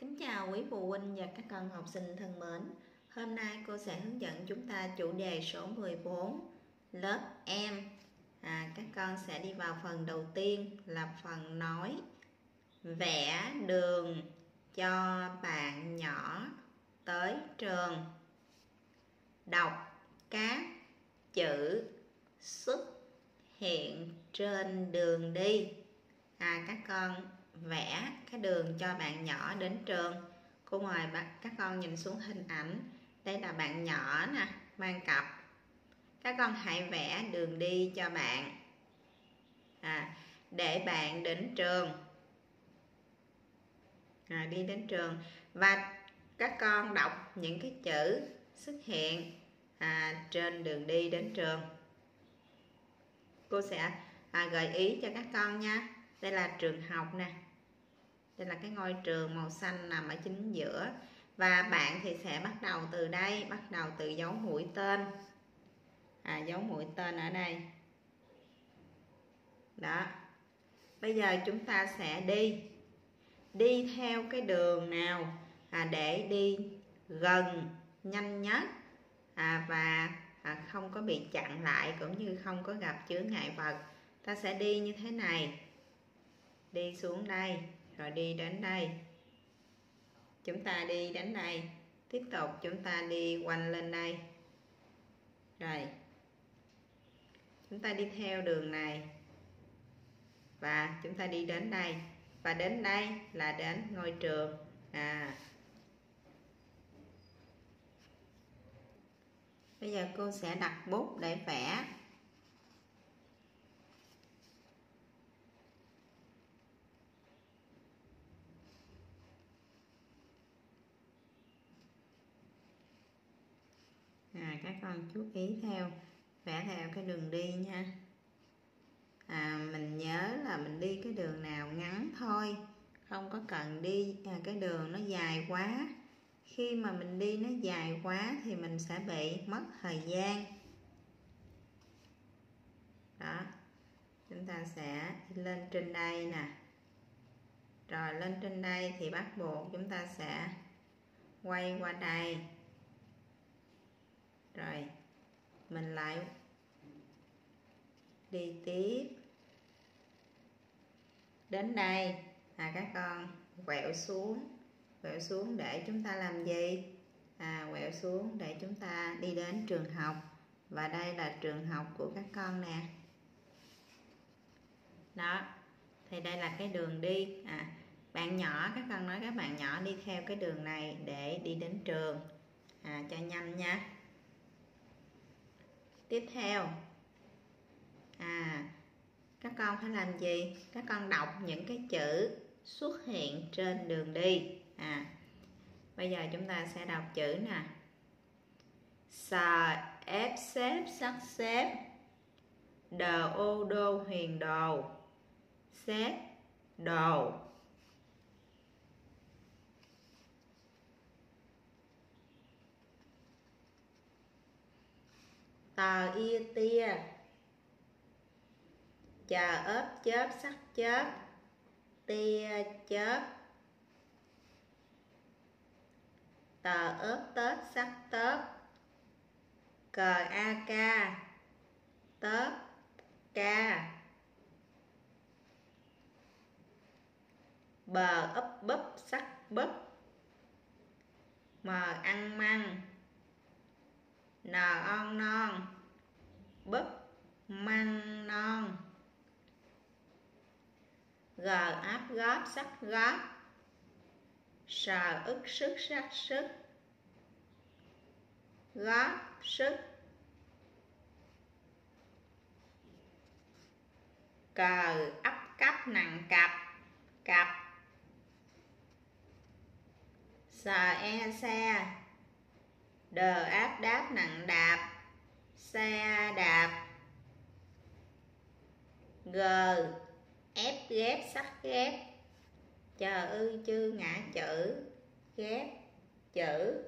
Kính chào quý phụ huynh và các con học sinh thân mến. Hôm nay cô sẽ hướng dẫn chúng ta chủ đề số 14 lớp em. À, các con sẽ đi vào phần đầu tiên là phần nói vẽ đường cho bạn nhỏ tới trường. Đọc các chữ xuất hiện trên đường đi. À, các con vẽ cái đường cho bạn nhỏ đến trường. Cô mời các con nhìn xuống hình ảnh. Đây là bạn nhỏ nè mang cặp. Các con hãy vẽ đường đi cho bạn. À, để bạn đến trường. À, đi đến trường. Và các con đọc những cái chữ xuất hiện à, trên đường đi đến trường. Cô sẽ à, gợi ý cho các con nha. Đây là trường học nè đây là cái ngôi trường màu xanh nằm ở chính giữa. Và bạn thì sẽ bắt đầu từ đây bắt đầu từ dấu mũi tên. À, dấu mũi tên ở đây. Đó. Bây giờ chúng ta sẽ đi. Đi theo cái đường nào? À, để đi gần nhanh nhất. À, và à, không có bị chặn lại cũng như không có gặp chướng ngại vật. Ta sẽ đi như thế này. Đi xuống đây rồi đi đến đây. Chúng ta đi đến đây. Tiếp tục chúng ta đi quanh lên đây. Rồi. Chúng ta đi theo đường này. Và chúng ta đi đến đây. Và đến đây là đến ngôi trường. À. Bây giờ cô sẽ đặt bút để vẽ. À, các chú ý theo vẽ theo cái đường đi nha. À, mình nhớ là mình đi cái đường nào ngắn thôi không có cần đi à, cái đường nó dài quá. Khi mà mình đi nó dài quá thì mình sẽ bị mất thời gian. Đó chúng ta sẽ lên trên đây nè. Rồi lên trên đây thì bắt buộc chúng ta sẽ quay qua đây rồi, mình lại đi tiếp. Đến đây à các con quẹo xuống. Quẹo xuống để chúng ta làm gì? À quẹo xuống để chúng ta đi đến trường học. Và đây là trường học của các con nè. Đó, thì đây là cái đường đi. À bạn nhỏ, các con nói các bạn nhỏ đi theo cái đường này để đi đến trường. À cho nhanh nha tiếp theo. À các con phải làm gì? Các con đọc những cái chữ xuất hiện trên đường đi. À bây giờ chúng ta sẽ đọc chữ nè. Sờ ép, xếp sắt xếp. Đờ, ô, đô huyền đồ. Xếp, đồ. Tờ y tia. Chờ ớp chớp sắc chớp. Tia chớp. Tờ ớp tết sắc tớp. Cờ a ca tớp ca bờ ấp bấp sắc bấp. Mờ ăn măng n on non. Búp măng non. G áp góp sắc góp. Sờ ức sức sắc sức. Góp sức. Cờ ấp cấp nặng cặp cặp. Sờ e xe đờ áp đáp nặng đạp. Xe đạp. G. Ép ghép sắt ghép. Chờ ư chư ngã chữ. Ghép chữ.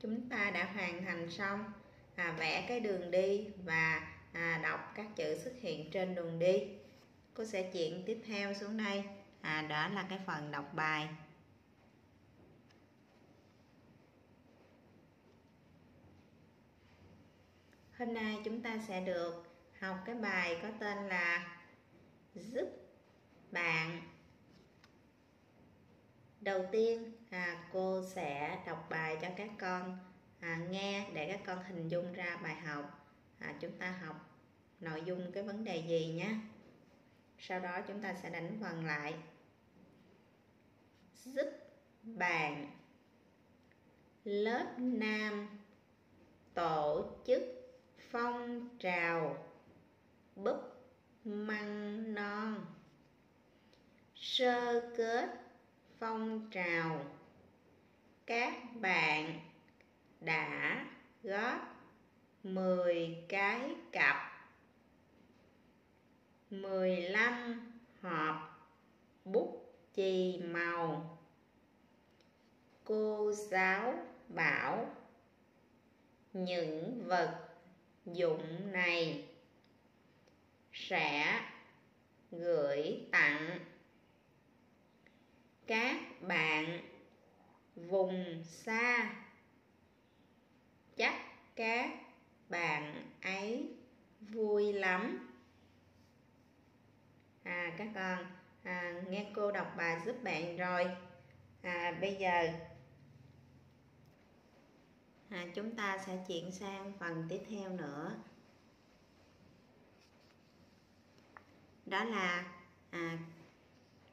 Chúng ta đã hoàn thành xong à, vẽ cái đường đi và à, đọc các chữ xuất hiện trên đường đi. Cô sẽ chuyển tiếp theo xuống đây. À, đó là cái phần đọc bài. Hôm nay chúng ta sẽ được học cái bài có tên là giúp bạn. Đầu tiên à, cô sẽ đọc bài cho các con à, nghe để các con hình dung ra bài học. À, chúng ta học nội dung cái vấn đề gì nhé. Sau đó chúng ta sẽ đánh vần lại. Giúp bạn. Lớp nam tổ chức phong trào búp măng non. Sơ kết phong trào, các bạn đã góp 10 cái cặp 15 hộp bút chì màu. Cô giáo bảo những vật dụng này sẽ gửi tặng các bạn vùng xa. Chắc các bạn ấy vui lắm. À các con à, nghe cô đọc bài giúp bạn rồi. À, bây giờ à, chúng ta sẽ chuyển sang phần tiếp theo nữa. Đó là à,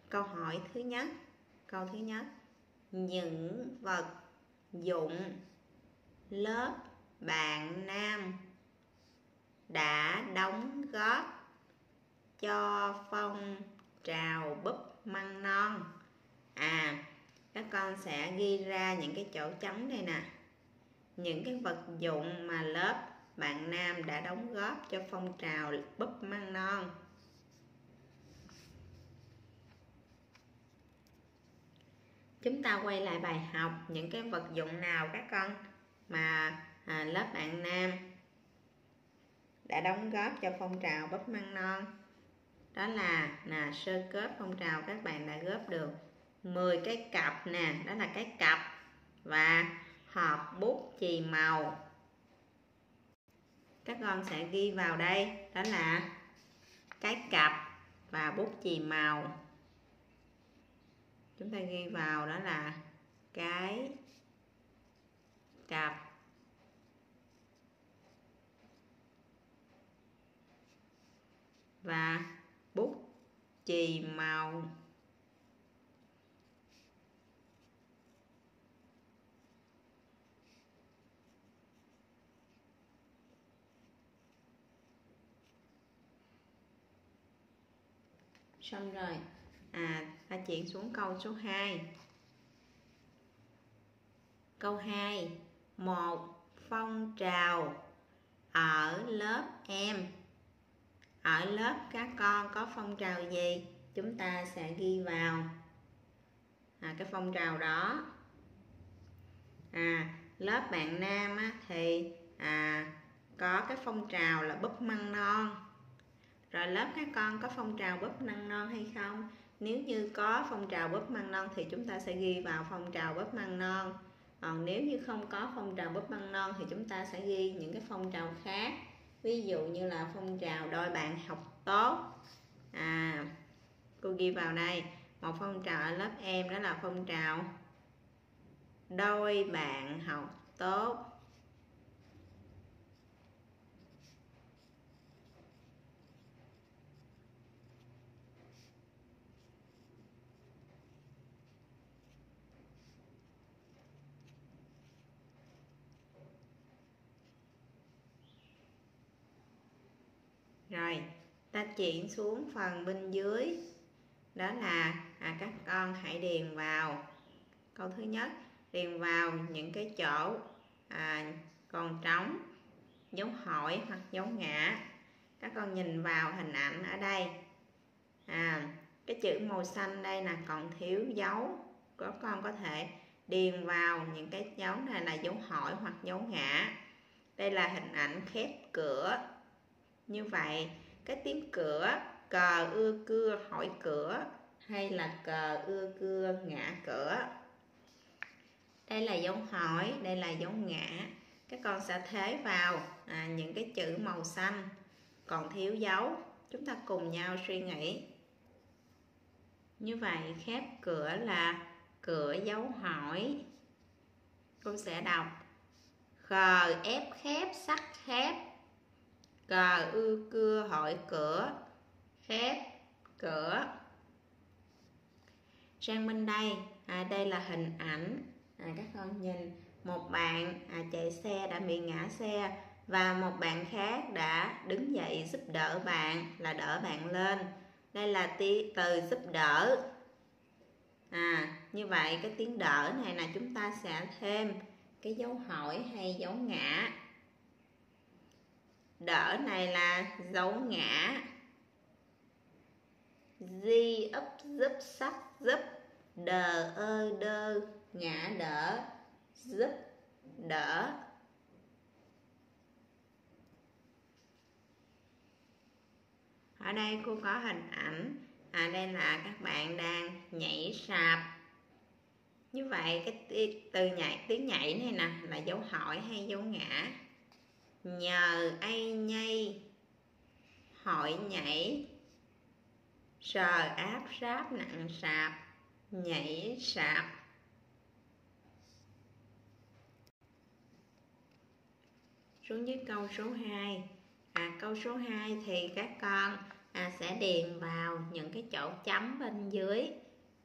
câu hỏi thứ nhất. Câu thứ nhất. Những vật dụng lớp bạn nam đã đóng góp cho phong trào búp măng non. À các con sẽ ghi ra những cái chỗ trống đây nè những cái vật dụng mà lớp bạn nam đã đóng góp cho phong trào búp măng non. Chúng ta quay lại bài học những cái vật dụng nào các con mà à, lớp bạn nam đã đóng góp cho phong trào búp măng non? Đó là là sơ kết phong trào các bạn đã góp được 10 cái cặp nè đó là cái cặp và hộp bút chì màu. Các con sẽ ghi vào đây, đó là cái cặp và bút chì màu. Chúng ta ghi vào đó là cái cặp. Và bút chì màu. Xong rồi. À ta chuyển xuống câu số 2 câu 2 một phong trào ở lớp em. Ở lớp các con có phong trào gì? Chúng ta sẽ ghi vào. À, cái phong trào đó. À lớp bạn nam á, thì à, có cái phong trào là búp măng non rồi lớp các con có phong trào bóp măng non hay không? Nếu như có phong trào bóp măng non thì chúng ta sẽ ghi vào phong trào bóp măng non. Còn nếu như không có phong trào bóp măng non thì chúng ta sẽ ghi những cái phong trào khác. Ví dụ như là phong trào đôi bạn học tốt. À cô ghi vào đây. Một phong trào ở lớp em đó là phong trào đôi bạn học tốt. Rồi ta chuyển xuống phần bên dưới. Đó là à, các con hãy điền vào. Câu thứ nhất điền vào những cái chỗ à, còn trống dấu hỏi hoặc dấu ngã. Các con nhìn vào hình ảnh ở đây. À, cái chữ màu xanh đây là còn thiếu dấu. Có con có thể điền vào những cái dấu này là dấu hỏi hoặc dấu ngã. Đây là hình ảnh khép cửa như vậy cái tiếng cửa cờ ưa cưa hỏi cửa hay là cờ ưa cưa ngã cửa? Đây là dấu hỏi đây là dấu ngã. Các con sẽ thế vào à, những cái chữ màu xanh. Còn thiếu dấu chúng ta cùng nhau suy nghĩ. Như vậy khép cửa là cửa dấu hỏi. Con sẽ đọc. Khờ ép khép sắt khép cờ ư cưa hỏi cửa khép cửa sang bên đây à, đây là hình ảnh. À, các con nhìn một bạn à, chạy xe đã bị ngã xe và một bạn khác đã đứng dậy giúp đỡ bạn là đỡ bạn lên. Đây là tí, từ giúp đỡ. À như vậy cái tiếng đỡ này là chúng ta sẽ thêm cái dấu hỏi hay dấu ngã đỡ này là dấu ngã. Di ấp dấp sắc dấp đờ ơ, đơ. Ngã đỡ dấp đỡ. Ở đây cô có hình ảnh. À đây là các bạn đang nhảy sạp. Như vậy, cái từ nhảy, tiếng nhảy này nè, là dấu hỏi hay dấu ngã? Nhờ ai nhây? Hỏi nhảy. Sờ áp sáp nặng sạp. Nhảy sạp. Xuống dưới câu số 2 à, câu số 2 thì các con à, sẽ điền vào những cái chỗ chấm bên dưới.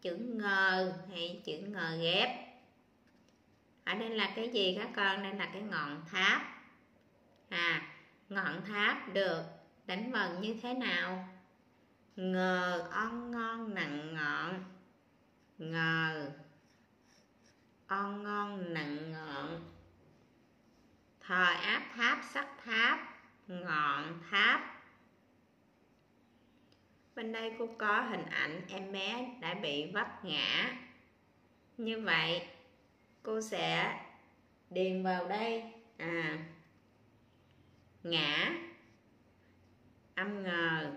Chữ ngờ hay chữ ngờ ghép. Ở đây là cái gì các con? Đây là cái ngọn tháp à ngọn tháp được đánh vần như thế nào? Ngờ on ngon nặng ngọn. Ngờ. On ngon nặng ngọn. Thời áp tháp, sắc tháp, ngọn tháp. Bên đây cô có hình ảnh em bé đã bị vấp ngã. Như vậy, cô sẽ điền vào đây. À ngã. Âm ngờ.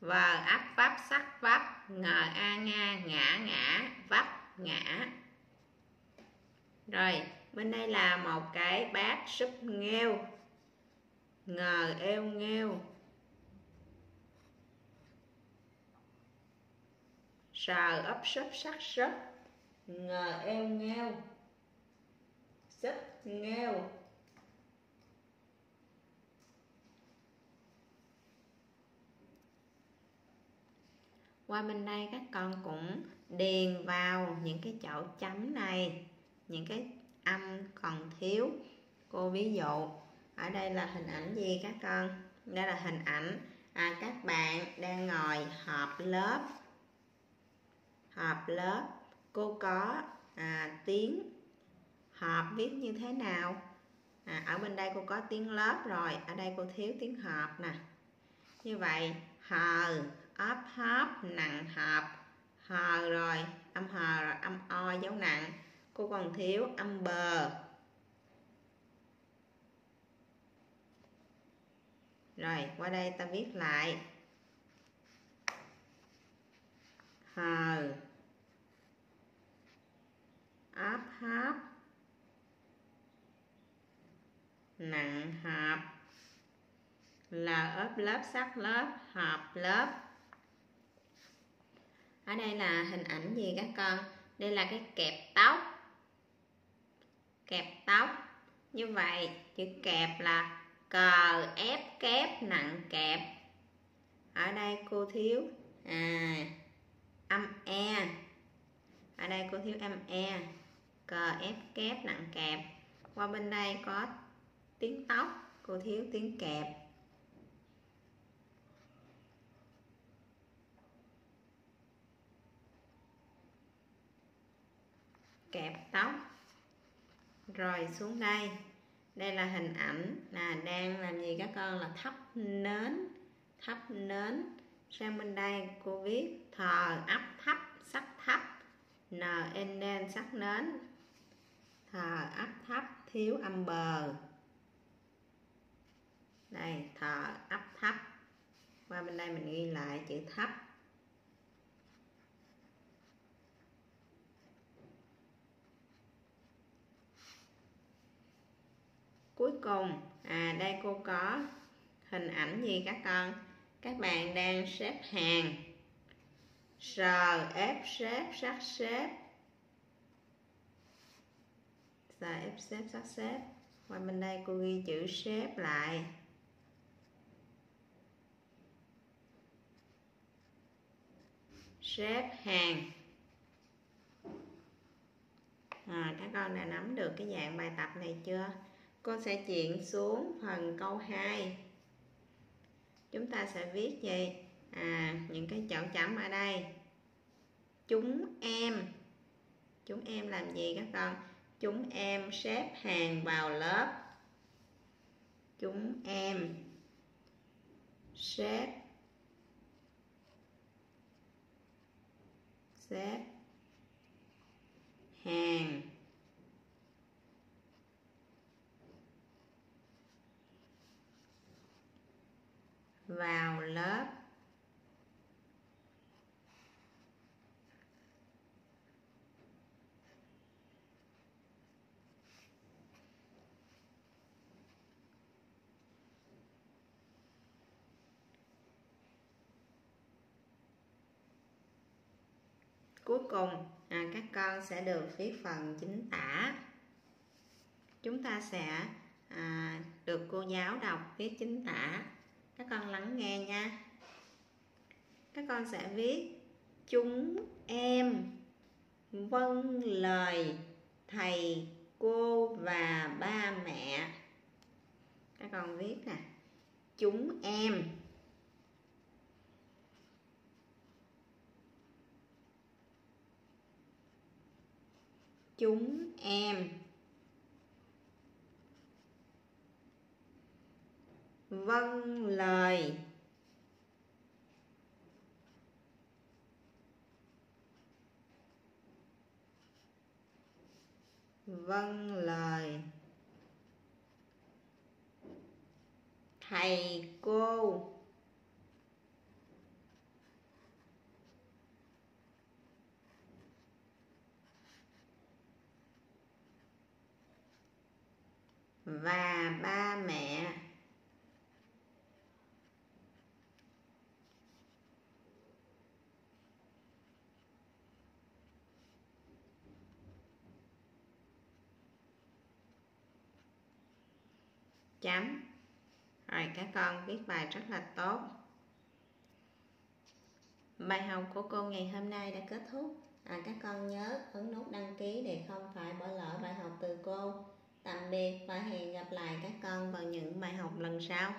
Vờ, áp vấp sắc vấp ngờ, a, nga, ngã ngã vấp ngã. Rồi, bên đây là một cái bát súp nghêu. Ngờ eo nghêu. Sờ, ấp sấp sắc sấp ngờ eo nghêu. Sấp nghêu. Qua bên đây các con cũng điền vào những cái chỗ chấm này những cái âm còn thiếu. Cô ví dụ ở đây là hình ảnh gì các con? Đây là hình ảnh à, các bạn đang ngồi họp lớp. Họp lớp cô có à, tiếng họp viết như thế nào? À, ở bên đây cô có tiếng lớp rồi ở đây cô thiếu tiếng họp nè. Như vậy hờ áp hấp nặng hợp hờ rồi, âm hờ rồi, âm o dấu nặng. Cô còn thiếu âm bờ rồi, qua đây ta viết lại. Hờ áp hấp nặng hợp là ốp lớp sắc lớp hợp lớp ở đây là hình ảnh gì các con? Đây là cái kẹp tóc. Kẹp tóc. Như vậy, chữ kẹp là cờ, ép, kép, nặng kẹp. Ở đây cô thiếu à âm e. Ở đây cô thiếu âm e. Cờ, ép, kép, nặng kẹp. Qua bên đây có tiếng tóc, cô thiếu tiếng kẹp. Kẹp tóc. Rồi xuống đây. Đây là hình ảnh là đang làm gì các con? Là thắp nến. Thắp nến. Sang bên đây cô viết thờ ấp thấp, sắc thấp. N n sắc nến. Thờ ấp thấp, thiếu âm bờ. Đây, thờ ấp thấp. Qua bên đây mình ghi lại chữ thấp. Cuối cùng à đây cô có hình ảnh gì các con? Các bạn đang xếp hàng. Sờ ép xếp sắp xếp sờ ép xếp sắp xếp qua bên đây cô ghi chữ xếp lại. Xếp hàng. À, các con đã nắm được cái dạng bài tập này chưa? Cô sẽ chuyển xuống phần câu 2 chúng ta sẽ viết gì? À những cái chọn chấm ở đây. Chúng em. Chúng em làm gì các con? Chúng em xếp hàng vào lớp. Chúng em xếp. Xếp hàng. Vào lớp. Cuối cùng à, các con sẽ được viết phần chính tả. Chúng ta sẽ à, được cô giáo đọc viết chính tả các con lắng nghe nha. Các con sẽ viết, chúng em vâng lời thầy, cô và ba mẹ. Các con viết nè, chúng em chúng em vâng lời. Vâng lời. Thầy cô. Và ba mẹ. Chấm. Rồi các con viết bài rất là tốt. Bài học của cô ngày hôm nay đã kết thúc. À, các con nhớ ấn nút đăng ký để không phải bỏ lỡ bài học từ cô. Tạm biệt và hẹn gặp lại các con vào những bài học lần sau.